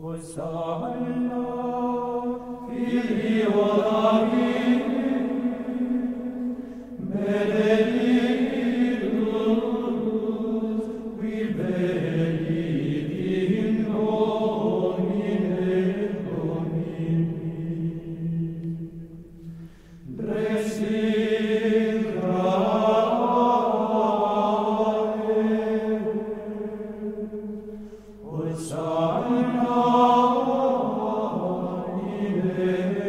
Hosanna, Filio David, Sancta Omnibus